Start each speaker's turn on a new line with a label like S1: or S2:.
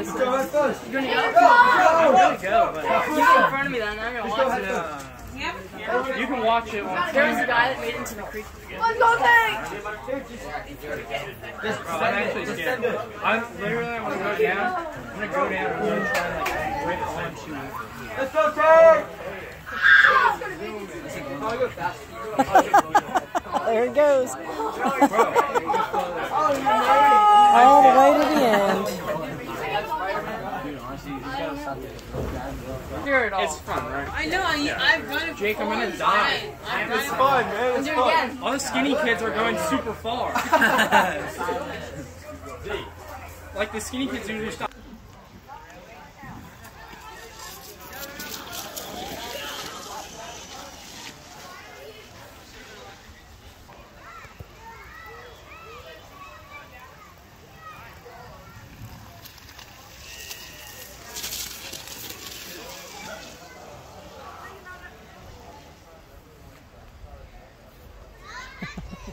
S1: Let's
S2: go,
S1: go.
S2: let's go.
S1: You gonna go?
S3: I'm gonna go, but
S1: Get in front of me then. I'm gonna watch it.
S3: uh, you can watch it on
S1: There was a guy that made it into the creek.
S4: Let's go, Tank!
S3: Bro, I'm actually scared. I'm literally I'm gonna go down. I'm gonna go down and I'm gonna try and like rip onto it.
S2: Let's go, Tank!
S5: There it goes.
S3: Bro,
S5: All the way to the end.
S1: Hear it all.
S3: it's fun, right?
S4: I know, I, I've done it
S3: Jake, I'm gonna die.
S4: I've done
S2: It's fun, man. It's fun.
S1: again.
S3: All the skinny kids are going super far. like the skinny kids usually stop. Ha ha ha.